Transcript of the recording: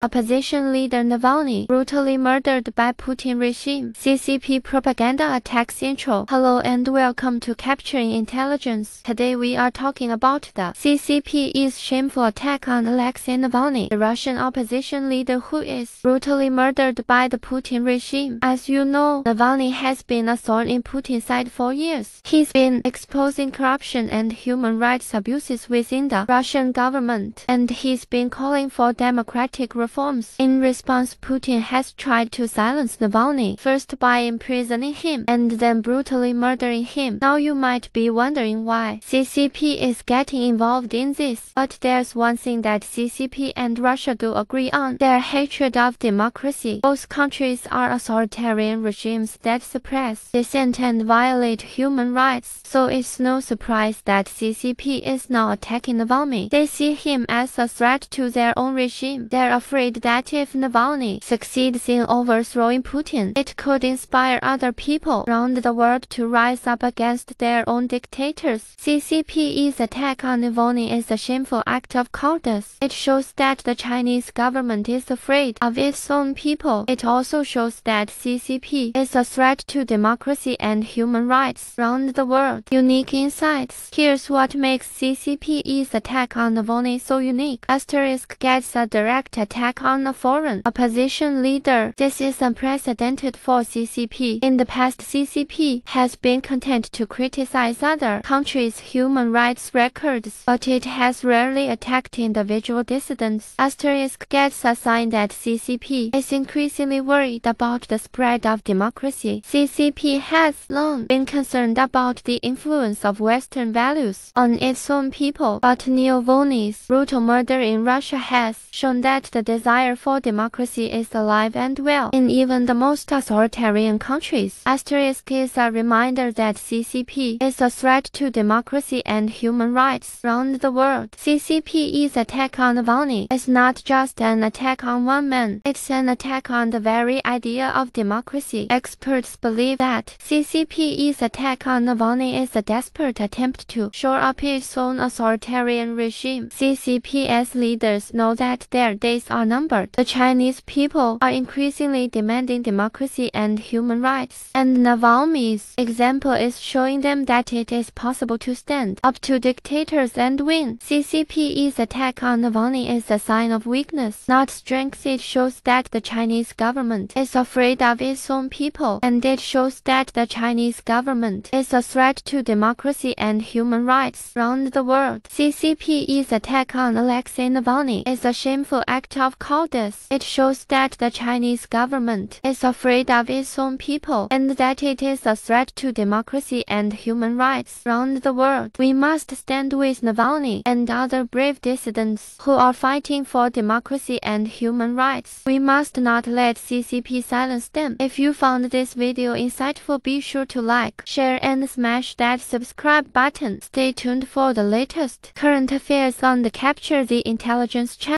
Opposition leader Navalny brutally murdered by Putin regime. CCP propaganda attacks intro. Hello and welcome to Capturing Intelligence. Today we are talking about the CCP's shameful attack on Alexei Navalny, the Russian opposition leader who is brutally murdered by the Putin regime. As you know, Navalny has been a thorn in Putin's side for years. He's been exposing corruption and human rights abuses within the Russian government, and he's been calling for democratic reforms. In response, Putin has tried to silence Navalny, first by imprisoning him and then brutally murdering him. Now you might be wondering why CCP is getting involved in this, but there's one thing that CCP and Russia do agree on, their hatred of democracy. Both countries are authoritarian regimes that suppress dissent and violate human rights, so it's no surprise that CCP is now attacking Navalny. They see him as a threat to their own regime. They're afraid that if Navalny succeeds in overthrowing Putin, it could inspire other people around the world to rise up against their own dictators. CCP's attack on Navalny is a shameful act of cowardice. It shows that the Chinese government is afraid of its own people. It also shows that CCP is a threat to democracy and human rights around the world. Unique insights. Here's what makes CCP's attack on Navalny so unique. Asterisk gets a direct attack attack on a foreign opposition leader. This is unprecedented for CCP. In the past, CCP has been content to criticize other countries' human rights records, but it has rarely attacked individual dissidents. Asterisk gets a sign that CCP is increasingly worried about the spread of democracy. CCP has long been concerned about the influence of Western values on its own people, but Navalny's brutal murder in Russia has shown that the desire for democracy is alive and well in even the most authoritarian countries. Asterisk is a reminder that CCP is a threat to democracy and human rights around the world. CCP's attack on Navalny is not just an attack on one man, it's an attack on the very idea of democracy. Experts believe that CCP's attack on Navalny is a desperate attempt to shore up its own authoritarian regime. CCP's leaders know that their days are outnumbered. The Chinese people are increasingly demanding democracy and human rights, and Navalny's example is showing them that it is possible to stand up to dictators and win. CCP's attack on Navalny is a sign of weakness, not strength. It shows that the Chinese government is afraid of its own people, and it shows that the Chinese government is a threat to democracy and human rights around the world. CCP's attack on Alexei Navalny is a shameful act of cowardice. It shows that the Chinese government is afraid of its own people and that it is a threat to democracy and human rights around the world. We must stand with Navalny and other brave dissidents who are fighting for democracy and human rights. We must not let CCP silence them. If you found this video insightful, be sure to like, share and smash that subscribe button. Stay tuned for the latest current affairs on the Capture the Intelligence channel.